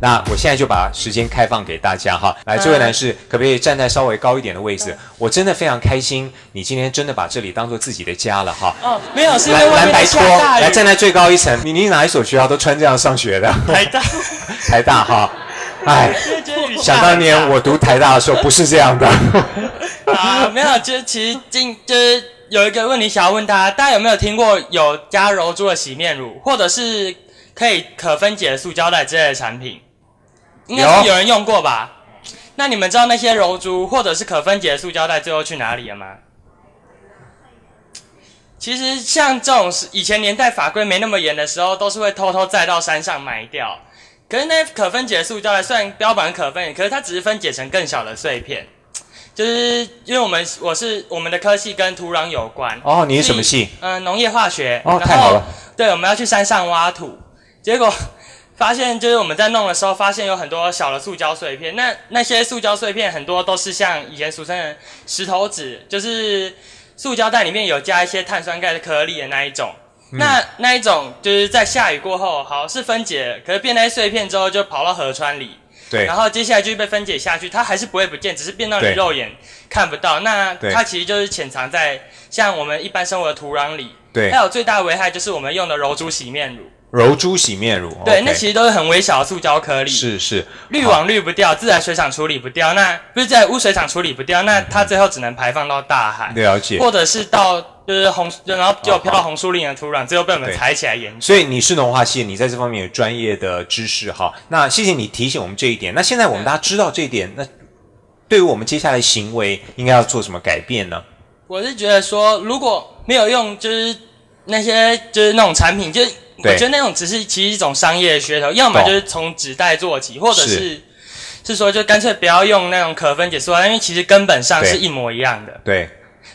那我现在就把时间开放给大家哈。来，这位男士，可不可以站在稍微高一点的位置？我真的非常开心，你今天真的把这里当做自己的家了哈。哦，没有，是因为蓝白拖。来站在最高一层。你你哪一所学校都穿这样上学的？台大，台大哈。哎，想当年我读台大的时候不是这样的。啊，没有，就是其实今就是有一个问题想要问大家，大家有没有听过有加柔珠的洗面乳，或者是可以可分解的塑胶袋之类的产品？应该是有有人用过吧？那你们知道那些柔珠或者是可分解的塑胶袋最后去哪里了吗？其实像这种是以前年代法规没那么严的时候，都是会偷偷载到山上埋掉。可是那可分解的塑胶袋虽然标榜可分解，可是它只是分解成更小的碎片。就是因为我们我是我们的科系跟土壤有关哦你是什么系？嗯、呃，农业化学。哦太好了。对，我们要去山上挖土，结果发现就是我们在弄的时候，发现有很多小的塑胶碎片。那那些塑胶碎片很多都是像以前俗称的石头子，就是塑胶袋里面有加一些碳酸钙的颗粒的那一种。嗯那那一种就是在下雨过后，好是分解，可是变那些碎片之后就跑到河川里，对然后接下来就被分解下去，它还是不会不见，只是变到你肉眼看不到。那它其实就是潜藏在像我们一般生活的土壤里。对还有最大的危害就是我们用的柔珠洗面乳，柔珠洗面乳。对那其实都是很微小的塑胶颗粒，是是滤网滤不掉，自来水厂处理不掉，那不是在污水厂处理不掉，那它最后只能排放到大海，了解。或者是到就是红，然后就飘到红树林的土壤，最后被我们对采起来研究。所以你是农化系，你在这方面有专业的知识哈。那谢谢你提醒我们这一点。那现在我们大家知道这一点，那对于我们接下来行为应该要做什么改变呢？我是觉得说，如果没有用，就是那些就是那种产品，就是我觉得那种只是其实一种商业噱头，要么就是从纸袋做起，或者是是是说就干脆不要用那种可分解塑料，因为其实根本上是一模一样的。对，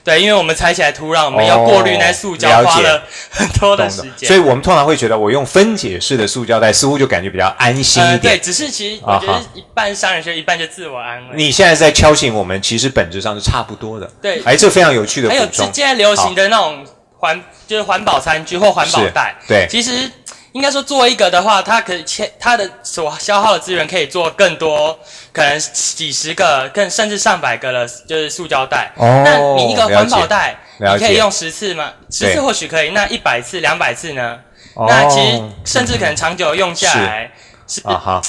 对，因为我们拆起来土壤，我们要过滤那些塑胶，花了很多的。时间。所以我们通常会觉得，我用分解式的塑胶袋，似乎就感觉比较安心一呃，对，只是其实我觉得一半是商人学，一半就自我安慰。你现在在敲醒我们，其实本质上是差不多的。对哎，这非常有趣的还有补充。现在流行的那种环，就是环保餐具或环保袋。对其实应该说做一个的话，它可以切它的所消耗的资源可以做更多，可能几十个，更甚至上百个的，就是塑胶袋。哦那你一个环保袋，你可以用十次吗？十次或许可以，那一百次、两百次呢？哦那其实甚至可能长久用下来是啊哈。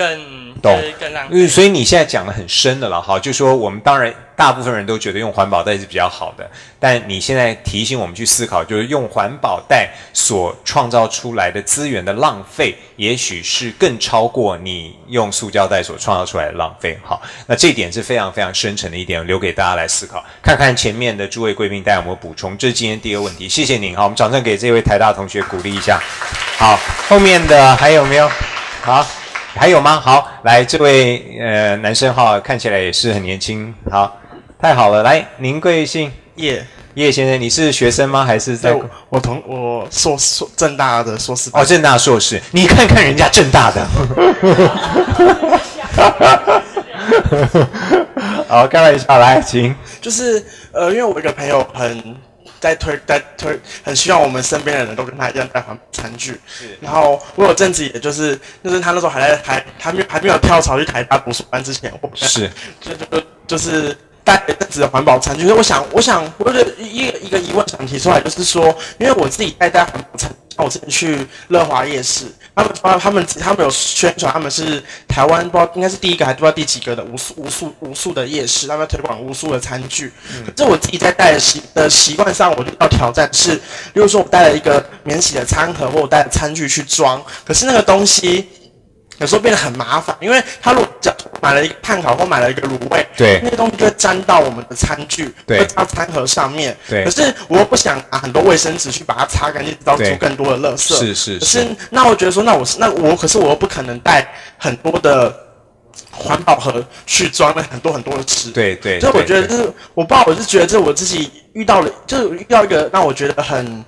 更懂就是更让嗯，所以你现在讲的很深的了哈，就说我们当然大部分人都觉得用环保袋是比较好的，但你现在提醒我们去思考，就是用环保袋所创造出来的资源的浪费，也许是更超过你用塑胶袋所创造出来的浪费。好，那这一点是非常非常深沉的一点，留给大家来思考，看看前面的诸位贵宾大家有没有补充。这是今天第一个问题，谢谢您。好，我们掌声给这位台大同学鼓励一下。好，后面的还有没有？好。还有吗？好，来这位呃男生哈，看起来也是很年轻，好，太好了。来，您贵姓？叶叶先生，你是学生吗？还是在对，我同我硕硕正大的硕士哦正大硕士？你看看人家正大的。好，开玩笑，来，请。就是呃，因为我一个朋友很在推在推，很希望我们身边的人都跟他一样带环保餐具。是然后我有阵子也就是，就是他那时候还在还还没还没有跳槽去台大读书班之前，我是就就就是带阵子的环保餐具。所以我想，我想，我觉得一个一个疑问想提出来，就是说，因为我自己带带环保餐具，像我之前去乐华夜市，他们说他们他们有宣传，他们是台湾不知道应该是第一个还不知道第几个的无数无数无数的夜市，他们要推广无数的餐具。可是我自己在带的习的习惯上，我就要挑战是，例如说我带了一个免洗的餐盒，或我带了餐具去装，可是那个东西。有时候变得很麻烦，因为他如果讲买了一个碳烤或买了一个卤味，对那些东西就会沾到我们的餐具，对会到餐盒上面。对可是我又不想拿很多卫生纸去把它擦干净，造对出更多的垃圾。是是可是那我觉得说，那我是那我可是我又不可能带很多的环保盒去装了很多很多的吃。对对，所以我觉得对就是我不知道，我是觉得这我自己遇到了，就是遇到一个让我觉得很。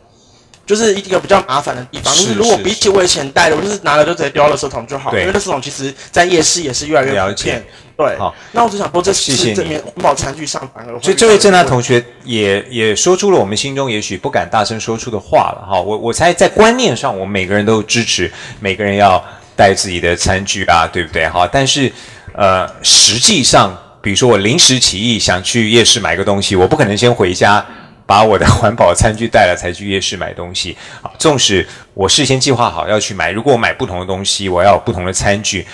就是一个比较麻烦的地方，就是是如果比起我以前带的，我就是拿了就直接丢到垃圾桶就好，对因为垃圾桶其实在夜市也是越来越普遍。对，好，那我只想说，这是这面环保餐具上反而会所以这位郑大同学也也说出了我们心中也许不敢大声说出的话了哈。我我猜在观念上，我们每个人都支持每个人要带自己的餐具啊，对不对？哈，但是呃，实际上，比如说我临时起意想去夜市买个东西，我不可能先回家把我的环保餐具带了才去夜市买东西啊。纵使我事先计划好要去买，如果我买不同的东西，我要有不同的餐具。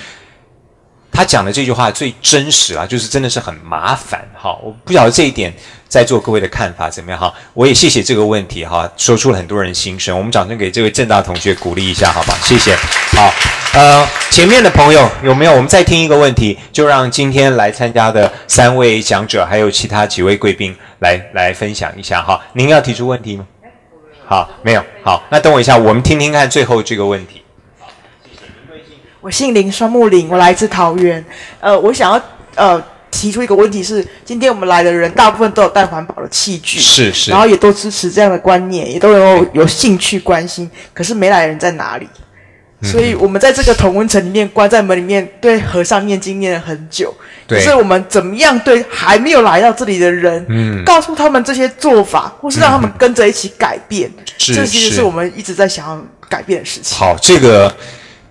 他讲的这句话最真实啊，就是真的是很麻烦哈。我不晓得这一点，在座各位的看法怎么样哈？我也谢谢这个问题哈，说出了很多人心声。我们掌声给这位正大同学鼓励一下，好吧？谢谢。好，呃，前面的朋友有没有？我们再听一个问题，就让今天来参加的三位讲者，还有其他几位贵宾来来分享一下哈。您要提出问题吗？好，没有。好，那等我一下，我们听听看最后这个问题。我姓林，双木林，我来自桃园。呃，我想要呃提出一个问题是，今天我们来的人大部分都有带环保的器具，是是，然后也都支持这样的观念，也都有有兴趣关心。可是没来的人在哪里？所以我们在这个同温层里面关在门里面，对和尚念经念了很久。对，所以我们怎么样对还没有来到这里的人，嗯，告诉他们这些做法，或是让他们跟着一起改变？是这其实是我们一直在想要改变的事情。好，这个。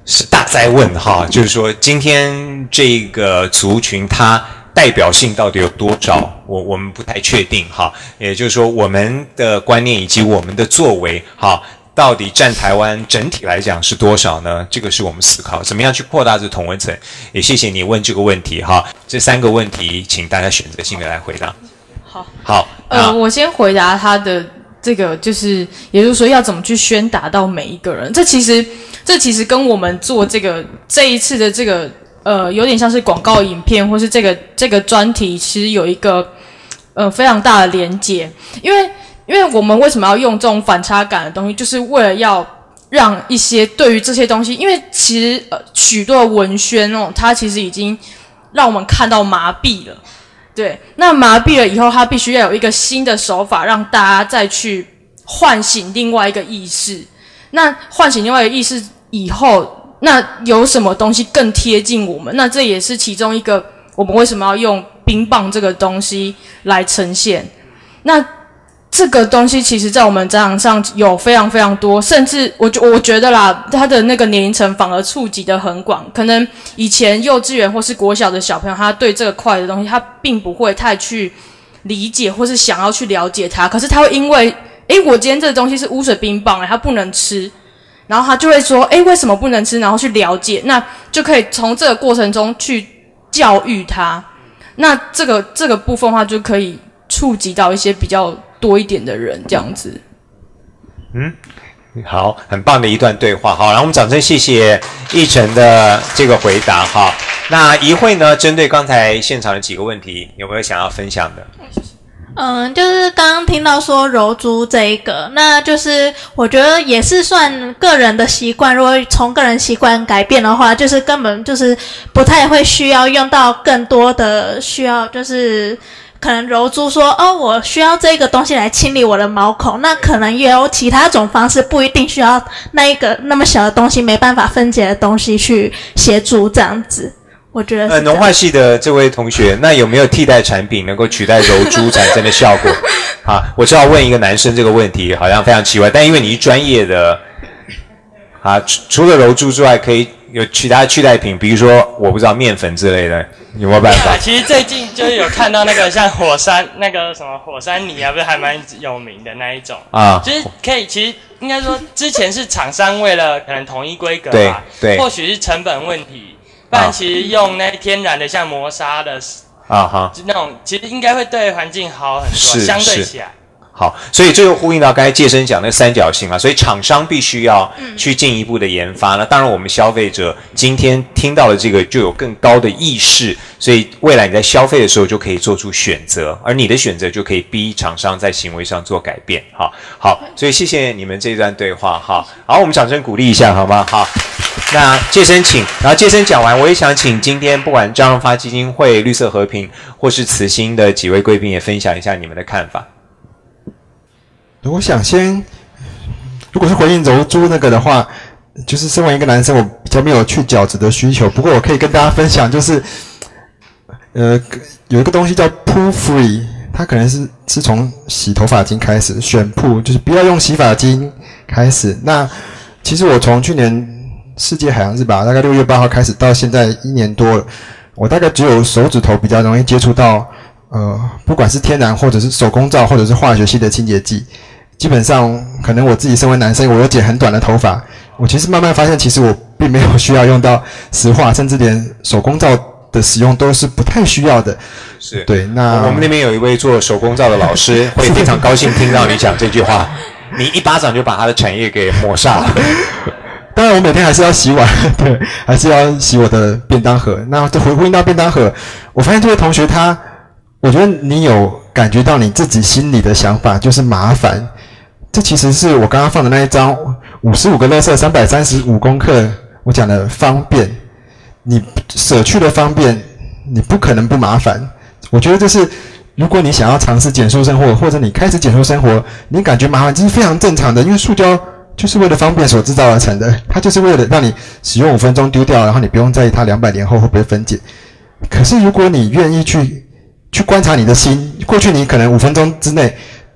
是大灾问哈，就是说今天这个族群它代表性到底有多少，我我们不太确定哈。也就是说，我们的观念以及我们的作为哈，到底占台湾整体来讲是多少呢？这个是我们思考怎么样去扩大这同温层。也谢谢你问这个问题哈。这三个问题，请大家选择性的来回答。好，好，呃，我先回答他的这个，就是也就是说要怎么去宣达到每一个人。这其实。这其实跟我们做这个这一次的这个呃，有点像是广告影片，或是这个这个专题，其实有一个呃非常大的连接。因为因为我们为什么要用这种反差感的东西，就是为了要让一些对于这些东西，因为其实呃许多的文宣哦，它其实已经让我们看到麻痹了。对，那麻痹了以后，它必须要有一个新的手法，让大家再去唤醒另外一个意识。那唤醒另外一个意识。以后那有什么东西更贴近我们？那这也是其中一个我们为什么要用冰棒这个东西来呈现。那这个东西其实，在我们展场上有非常非常多，甚至我觉我觉得啦，它的那个年龄层反而触及的很广。可能以前幼稚园或是国小的小朋友，他对这个块的东西，他并不会太去理解或是想要去了解它。可是他会因为，诶，我今天这个东西是污水冰棒，诶，他不能吃。然后他就会说：“哎，为什么不能吃？”然后去了解，那就可以从这个过程中去教育他。那这个这个部分的话，就可以触及到一些比较多一点的人，这样子。嗯，好，很棒的一段对话。好，然后我们掌声谢谢奕晨的这个回答。哈，那一会呢，针对刚才现场的几个问题，有没有想要分享的？嗯，就是刚刚听到说柔珠这一个，那就是我觉得也是算个人的习惯。如果从个人习惯改变的话，就是根本就是不太会需要用到更多的需要，就是可能柔珠说哦，我需要这个东西来清理我的毛孔，那可能也有其他种方式，不一定需要那一个那么小的东西，没办法分解的东西去协助这样子。我觉得，呃，农化系的这位同学，那有没有替代产品能够取代柔珠产生的效果？啊，我知道问一个男生这个问题好像非常奇怪，但因为你是专业的，啊，除除了柔珠之外，可以有其他替代品，比如说我不知道面粉之类的，有没有办法？其实最近就是有看到那个像火山那个什么火山泥啊，不是还蛮有名的那一种啊，就是可以，其实应该说之前是厂商为了可能统一规格吧，对，或许是成本问题。不然其实用那天然的像磨砂的啊哈，就那种其实应该会对环境好很多，相对起来。好，所以这就呼应到刚才介生讲那三角形了，所以厂商必须要去进一步的研发。那当然，我们消费者今天听到了这个，就有更高的意识，所以未来你在消费的时候就可以做出选择，而你的选择就可以逼厂商在行为上做改变。哈，好，所以谢谢你们这段对话。哈，好，我们掌声鼓励一下，好吗？好，那介生请，然后介生讲完，我也想请今天不管张荣发基金会、绿色和平或是慈心的几位贵宾也分享一下你们的看法。我想先，如果是回应柔珠那个的话，就是身为一个男生，我比较没有去角质的需求。不过我可以跟大家分享，就是，呃，有一个东西叫 Poo Free，它可能是是从洗头发精开始，选铺就是不要用洗发精开始。那其实我从去年世界海洋日吧，大概六月八号开始到现在一年多了，我大概只有手指头比较容易接触到，呃，不管是天然或者是手工皂或者是化学系的清洁剂，基本上可能我自己身为男生，我有剪很短的头发，我其实慢慢发现，其实我并没有需要用到石化，甚至连手工皂的使用都是不太需要的。是对，那我们那边有一位做手工皂的老师，会非常高兴听到你讲这句话，你一巴掌就把他的产业给抹杀了。当然，我每天还是要洗碗，对，还是要洗我的便当盒。那这回呼应到便当盒，我发现这位同学他，我觉得你有感觉到你自己心里的想法，就是麻烦。这其实是我刚刚放的那一张五十五个乐色三百三十五公克，我讲的方便，你舍去了方便，你不可能不麻烦。我觉得这是，如果你想要尝试减塑生活，或者你开始减塑生活，你感觉麻烦，这是非常正常的，因为塑胶。就是为了方便所制造而成的，它就是为了让你使用五分钟丢掉，然后你不用在意它两百年后会不会分解。可是如果你愿意去去观察你的心，过去你可能五分钟之内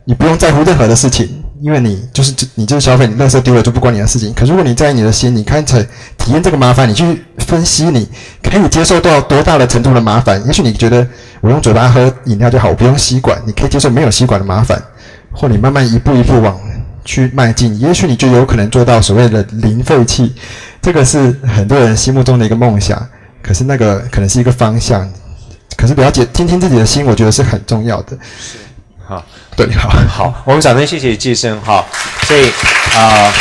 你不用在乎任何的事情，因为你就是你就是消费，你垃圾丢了就不关你的事情。可如果你在意你的心，你开始体验这个麻烦，你去分析你可以接受到多大的程度的麻烦。也许你觉得我用嘴巴喝饮料就好，我不用吸管，你可以接受没有吸管的麻烦，或你慢慢一步一步往。去迈进，也许你就有可能做到所谓的零废弃，这个是很多人心目中的一个梦想。可是那个可能是一个方向，可是了解、听听自己的心，我觉得是很重要的。是，好，对，好，好，我们掌声谢谢季生哈。所以啊，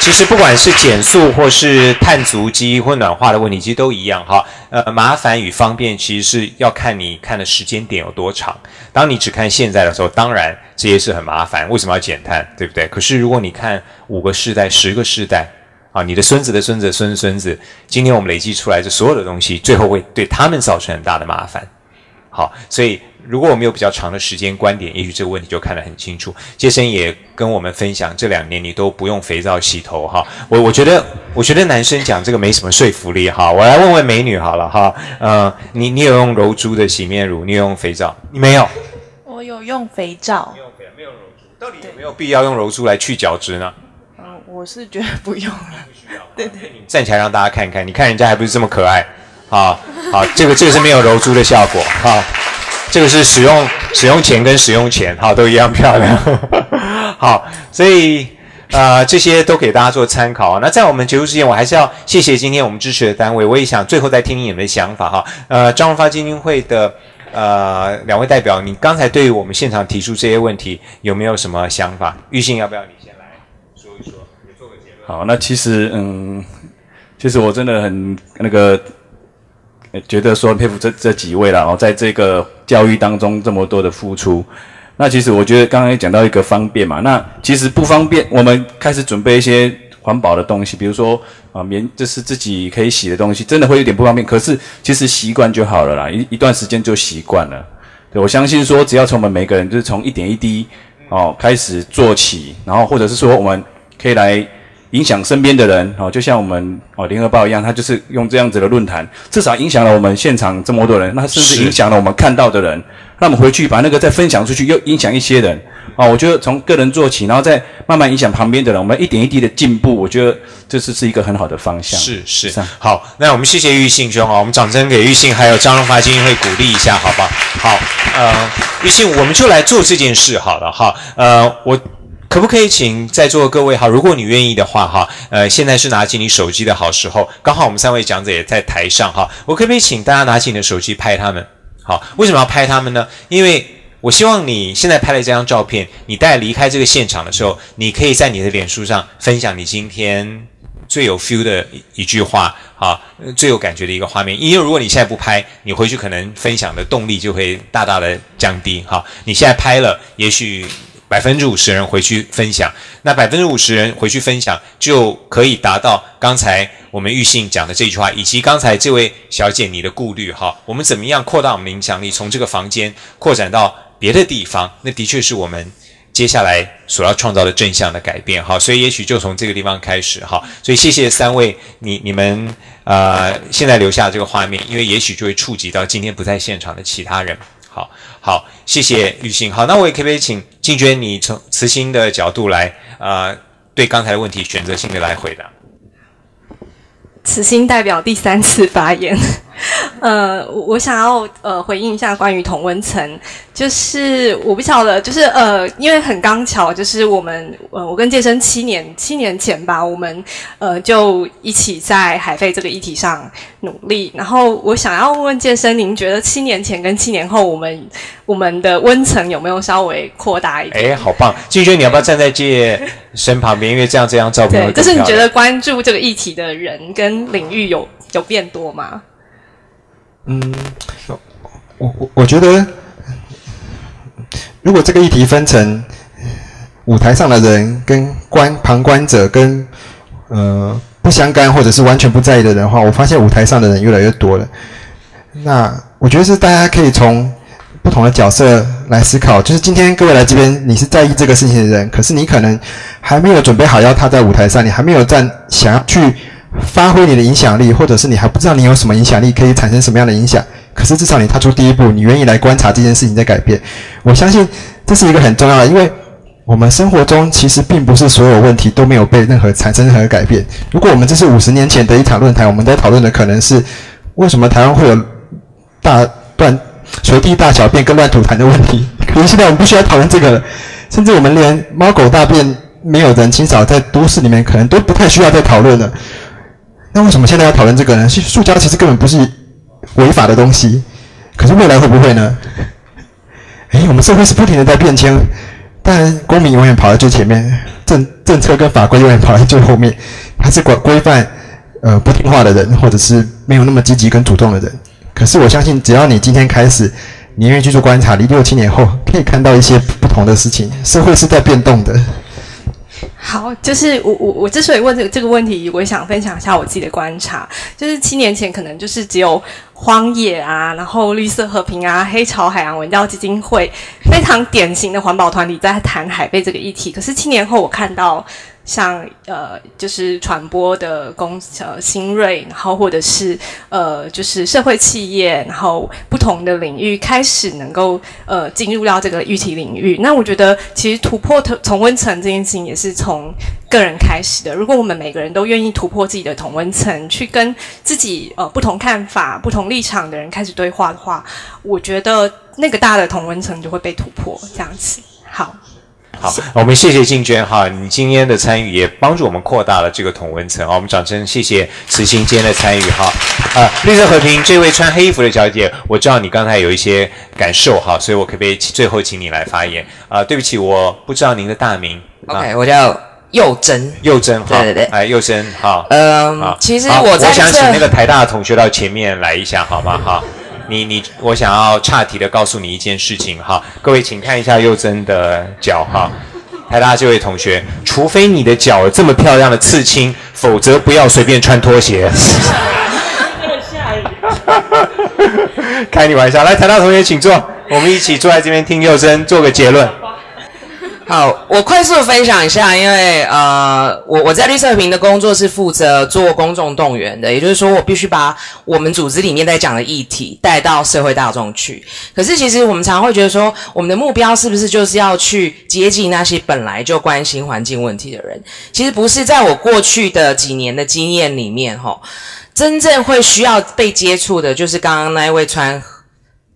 其实不管是减速或是碳足迹或暖化的问题，其实都一样哈。呃，麻烦与方便其实是要看你看的时间点有多长。当你只看现在的时候，当然这些是很麻烦，为什么要减碳，对不对？可是如果你看五个世代、十个世代，啊，你的孙子的孙子、孙孙子，今天我们累积出来这所有的东西，最后会对他们造成很大的麻烦。好，所以如果我们有比较长的时间观点，也许这个问题就看得很清楚。杰森也跟我们分享，这两年你都不用肥皂洗头哈。我我觉得，我觉得男生讲这个没什么说服力哈。我来问问美女好了哈，呃，你你有用柔珠的洗面乳，你有用肥皂？你没有？我有用肥皂。没有肥，没有柔珠，到底有没有必要用柔珠来去角质呢？嗯，我是觉得不用了。不需要。对对。站起来让大家看看，你看人家还不是这么可爱。好好，这个这个是没有柔珠的效果，好，这个是使用使用前跟使用前，哈都一样漂亮，好，所以呃这些都给大家做参考。那在我们结束之前，我还是要谢谢今天我们支持的单位，我也想最后再听听你们的想法哈。呃，张荣发基金会的呃两位代表，你刚才对于我们现场提出这些问题有没有什么想法？玉信要不要你先来说一说，也做个结论？好，那其实嗯，其实我真的很那个。觉得说佩服这这几位了哦，在这个教育当中这么多的付出，那其实我觉得刚刚也讲到一个方便嘛，那其实不方便，我们开始准备一些环保的东西，比如说啊棉，这是自己可以洗的东西，真的会有点不方便，可是其实习惯就好了啦，一一段时间就习惯了。对我相信说，只要从我们每个人就是从一点一滴哦开始做起，然后或者是说我们可以来。影响身边的人哦，就像我们哦联合报一样，他就是用这样子的论坛，至少影响了我们现场这么多人，那甚至影响了我们看到的人。那我们回去把那个再分享出去，又影响一些人哦。我觉得从个人做起，然后再慢慢影响旁边的人，我们一点一滴的进步，我觉得这是是一个很好的方向。是是，好，那我们谢谢玉信兄啊，我们掌声给玉信还有张荣发基金会鼓励一下，好不好？好，呃，玉信，我们就来做这件事好了哈。呃，我。可不可以请在座各位哈，如果你愿意的话哈，呃，现在是拿起你手机的好时候，刚好我们三位讲者也在台上哈，我可不可以请大家拿起你的手机拍他们？好，为什么要拍他们呢？因为我希望你现在拍了这张照片，你待离开这个现场的时候，你可以在你的脸书上分享你今天最有 feel 的一句话，哈，最有感觉的一个画面。因为如果你现在不拍，你回去可能分享的动力就会大大的降低，哈。你现在拍了，也许。百分之五十人回去分享，那百分之五十人回去分享就可以达到刚才我们玉信讲的这句话，以及刚才这位小姐你的顾虑哈。我们怎么样扩大我们的影响力，从这个房间扩展到别的地方？那的确是我们接下来所要创造的正向的改变哈。所以也许就从这个地方开始哈。所以谢谢三位你你们呃现在留下这个画面，因为也许就会触及到今天不在现场的其他人。好，好，谢谢玉信。好，那我也可不可以请静娟，你从慈心的角度来，呃，对刚才的问题选择性的来回答。慈心代表第三次发言。呃，我我想要呃回应一下关于同温层，就是我不晓得，就是呃，因为很刚巧，就是我们呃，我跟健身七年七年前吧，我们呃就一起在海费这个议题上努力。然后我想要问问健身，您觉得七年前跟七年后，我们我们的温层有没有稍微扩大一点？哎，好棒！金轩，你要不要站在介身旁边？因为这样这张照片对，就是你觉得关注这个议题的人跟领域有有变多吗？嗯，我我我觉得，如果这个议题分成舞台上的人跟观旁观者跟呃不相干或者是完全不在意的人的话，我发现舞台上的人越来越多了。那我觉得是大家可以从不同的角色来思考，就是今天各位来这边，你是在意这个事情的人，可是你可能还没有准备好要踏在舞台上，你还没有站想要去发挥你的影响力，或者是你还不知道你有什么影响力可以产生什么样的影响。可是至少你踏出第一步，你愿意来观察这件事情在改变。我相信这是一个很重要的，因为我们生活中其实并不是所有问题都没有被任何产生任何改变。如果我们这是五十年前的一场论坛，我们在讨论的可能是为什么台湾会有大乱随地大小便跟乱吐痰的问题。可是现在我们不需要讨论这个了，甚至我们连猫狗大便没有人清扫，在都市里面可能都不太需要再讨论了。那为什么现在要讨论这个呢？是塑胶其实根本不是违法的东西，可是未来会不会呢？哎，我们社会是不停的在变迁，当然公民永远跑在最前面，政政策跟法规永远跑在最后面，还是管规范呃不听话的人，或者是没有那么积极跟主动的人。可是我相信，只要你今天开始，你愿意去做观察，你六七年后可以看到一些不同的事情，社会是在变动的。好，就是我我我之所以问这个这个问题，我也想分享一下我自己的观察。就是七年前可能就是只有荒野啊，然后绿色和平啊、黑潮海洋文教基金会非常典型的环保团体在谈海贝这个议题。可是七年后，我看到像呃，就是传播的公呃新锐，然后或者是呃，就是社会企业，然后不同的领域开始能够呃进入到这个议题领域。那我觉得其实突破同同温层这件事情也是从从个人开始的。如果我们每个人都愿意突破自己的同温层，去跟自己呃不同看法、不同立场的人开始对话的话，我觉得那个大的同温层就会被突破。这样子，好。好，我们谢谢静娟哈，你今天的参与也帮助我们扩大了这个同温层啊，我们掌声谢谢慈心今天的参与哈。啊，绿色和平这位穿黑衣服的小姐，我知道你刚才有一些感受哈，所以我可不可以最后请你来发言啊？对不起，我不知道您的大名。OK，我叫佑珍。佑真哈，对对对哎，佑珍，好。嗯好其实我在我想请那个台大的同学到前面来一下好吗？哈。你你，我想要岔题的告诉你一件事情哈，各位请看一下佑珍的脚哈，台大这位同学，除非你的脚有这么漂亮的刺青，否则不要随便穿拖鞋。开你玩笑，来台大同学请坐，我们一起坐在这边听佑珍做个结论。好，我快速分享一下，因为呃，我我在绿色和平的工作是负责做公众动员的，也就是说，我必须把我们组织里面在讲的议题带到社会大众去。可是，其实我们常常会觉得说，我们的目标是不是就是要去接近那些本来就关心环境问题的人？其实不是，在我过去的几年的经验里面，哈，真正会需要被接触的，就是刚刚那一位穿。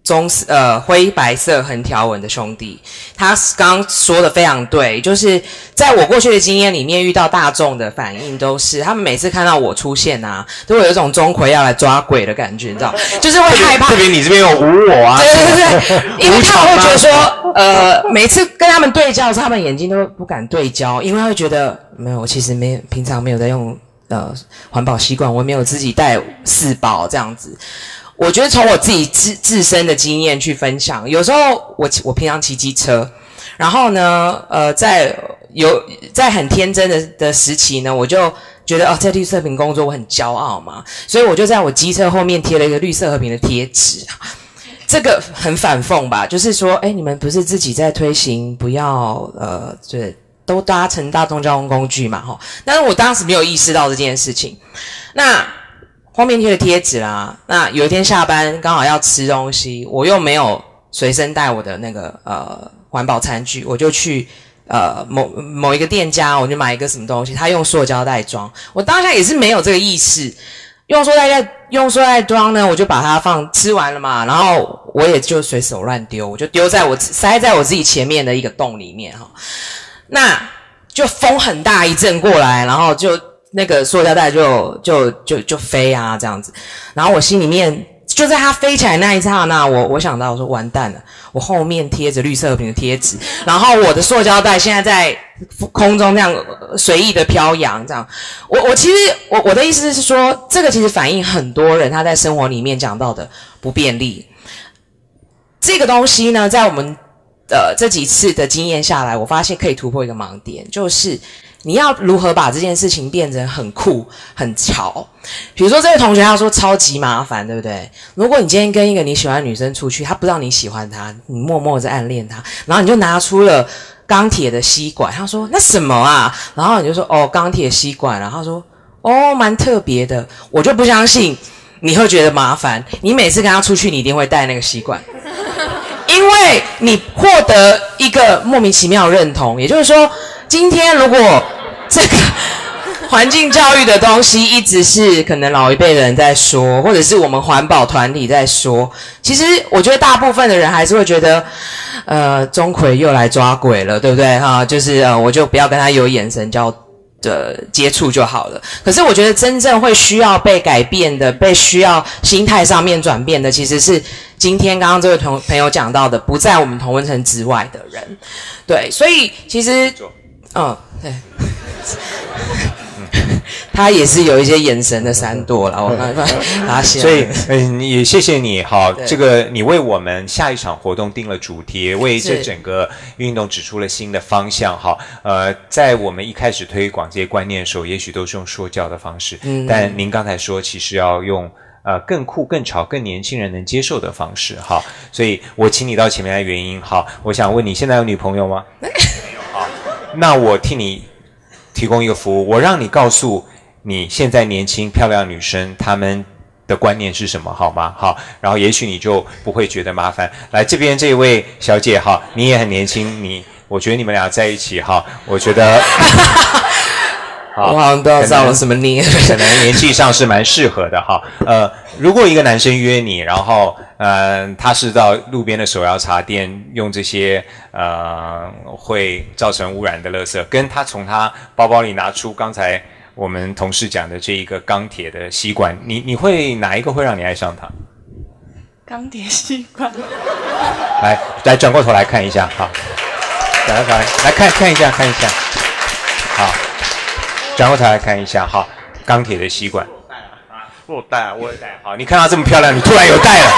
棕色呃灰白色横条纹的兄弟，他刚刚说的非常对，就是在我过去的经验里面，遇到大众的反应都是，他们每次看到我出现啊，都会有一种钟馗要来抓鬼的感觉，你知道，就是会害怕。特别你这边有无我啊，对对对对，因为他们会觉得说，呃，每次跟他们对焦的时候，他们眼睛都不敢对焦，因为他会觉得没有，我其实没平常没有在用呃环保习惯，我没有自己带四宝这样子。我觉得从我自己自自身的经验去分享，有时候我我平常骑机车，然后呢，呃，在有在很天真的的时期呢，我就觉得哦，在绿色和平工作我很骄傲嘛，所以我就在我机车后面贴了一个绿色和平的贴纸。这个很反讽吧？就是说，哎，你们不是自己在推行不要呃，对，都搭乘大众交通工具嘛，哈。但是我当时没有意识到这件事情。那后面贴了贴纸啦。那有一天下班刚好要吃东西，我又没有随身带我的那个呃环保餐具，我就去呃某某一个店家，我就买一个什么东西，他用塑胶袋装。我当下也是没有这个意识。用塑料袋用塑料袋装呢，我就把它放吃完了嘛，然后我也就随手乱丢，我就丢在我塞在我自己前面的一个洞里面哈。那就风很大一阵过来，然后就那个塑料袋就就就就飞啊这样子，然后我心里面就在它飞起来那一刹那，我我想到我说完蛋了，我后面贴着绿色和平的贴纸，然后我的塑胶袋现在在空中这样随意的飘扬，这样，我我其实我我的意思是说，这个其实反映很多人他在生活里面讲到的不便利，这个东西呢，在我们呃这几次的经验下来，我发现可以突破一个盲点，就是你要如何把这件事情变成很酷、很潮。比如说，这位同学他说超级麻烦，对不对？如果你今天跟一个你喜欢的女生出去，她不知道你喜欢她，你默默在暗恋她，然后你就拿出了钢铁的吸管，她说那什么啊？然后你就说哦，钢铁吸管，然后她说哦，蛮特别的，我就不相信你会觉得麻烦。你每次跟她出去，你一定会带那个吸管。因为你获得一个莫名其妙的认同，也就是说，今天如果这个 环境教育的东西一直是可能老一辈的人在说，或者是我们环保团体在说，其实我觉得大部分的人还是会觉得，呃，钟馗又来抓鬼了，对不对哈？就是呃，我就不要跟他有眼神交的接触就好了。可是我觉得真正会需要被改变的，被需要心态上面转变的，其实是今天刚刚这位同朋友讲到的，不在我们同温层之外的人。对，所以其实，嗯，对。他也是有一些眼神的闪躲了，我刚刚发现。所以，嗯，也谢谢你哈，这个你为我们下一场活动定了主题，为这整个运动指出了新的方向哈。呃，在我们一开始推广这些观念的时候，也许都是用说教的方式，嗯但您刚才说，其实要用。呃，更酷、更潮、更年轻人能接受的方式，哈，所以我请你到前面来原因，哈，我想问你，现在有女朋友吗？没有哈，那我替你提供一个服务，我让你告诉你现在年轻漂亮女生她们的观念是什么，好吗？好，然后也许你就不会觉得麻烦。来这边这位小姐哈，你也很年轻，你我觉得你们俩在一起哈，我觉得。好我好像都知道造了什么孽可能年纪上是蛮适合的哈。呃，如果一个男生约你，然后呃，他是到路边的手摇茶店用这些呃会造成污染的垃圾，跟他从他包包里拿出刚才我们同事讲的这一个钢铁的吸管，你你会哪一个会让你爱上他？钢铁吸管，来来转过头来看一下，好，转过头来来看看一下看一下，好，转过头来看一下，哈，钢铁的吸管。我有带啊，我有带。好，你看她这么漂亮，你突然有带了，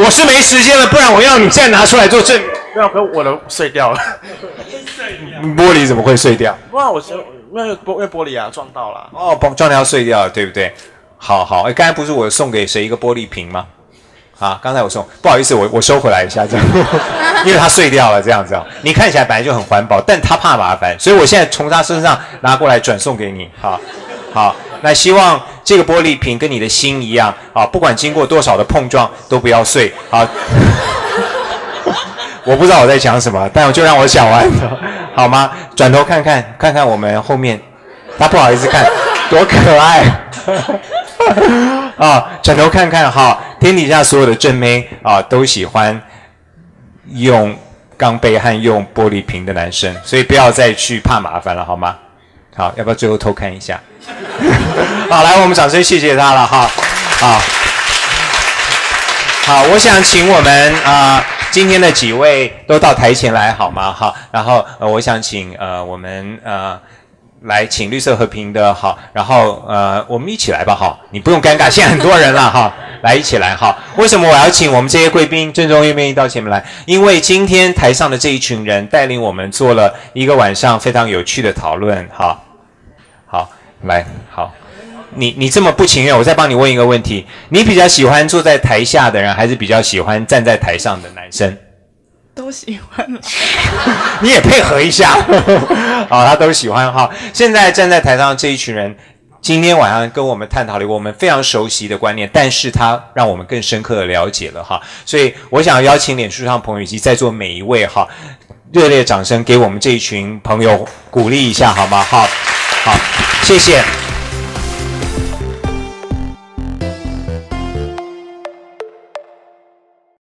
我是没时间了，不然我要你现在拿出来做证明。没有，可我的碎掉了。玻璃怎么会碎掉？不然我是因为玻因为玻璃啊撞到了。哦，玻撞的要碎掉了，对不对？好好，哎，刚才不是我送给谁一个玻璃瓶吗？啊，刚才我说，不好意思，我我收回来一下，这样，因为它碎掉了，这样子啊。你看起来本来就很环保，但他怕麻烦，所以我现在从他身上拿过来转送给你，好，好，那希望这个玻璃瓶跟你的心一样啊，不管经过多少的碰撞都不要碎，好。我不知道我在讲什么，但我就让我讲完了，好吗？转头看看，看看我们后面，他不好意思看，多可爱啊！转头看看哈，天底下所有的正妹啊，都喜欢用钢杯和用玻璃瓶的男生，所以不要再去怕麻烦了，好吗？好，要不要最后偷看一下？好，来，我们掌声谢谢他了哈，好。好，我想请我们啊、今天的几位都到台前来好吗？好，然后呃，我想请呃我们呃来请绿色和平的好，然后呃我们一起来吧哈，你不用尴尬，现在很多人了哈，来一起来哈。为什么我要请我们这些贵宾郑重愿不愿意到前面来？因为今天台上的这一群人带领我们做了一个晚上非常有趣的讨论哈。好，来好。你你这么不情愿，我再帮你问一个问题：你比较喜欢坐在台下的人，还是比较喜欢站在台上的男生？都喜欢。你也配合一下，好，他都喜欢哈。现在站在台上这一群人，今天晚上跟我们探讨了一个我们非常熟悉的观念，但是他让我们更深刻的了解了哈。所以我想邀请脸书上朋友以及在座每一位哈，热烈掌声给我们这一群朋友鼓励一下好吗？好，好，谢谢。